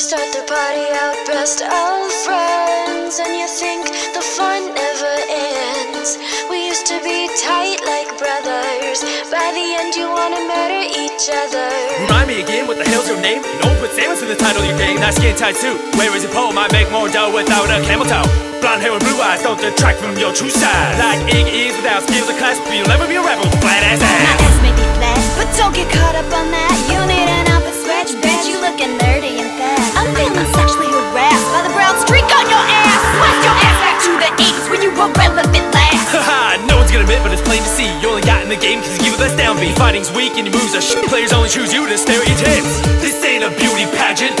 start the party out best of friends, and you think the fun never ends. We used to be tight like brothers. By the end, you wanna murder each other. Remind me again, what the hell's your name? You don't put Samus in the title of your game. That skin tight suit. Where is your pole? Might make more dough without a camel toe. Blonde hair and blue eyes don't detract from your true side. Like Iggy is without skills or class, but you'll never be a rebel. Flat ass ass. You only got in the game cause you us downbeat. Fighting's weak and your moves are shit. Players only choose you to stare at your tits. This ain't a beauty pageant.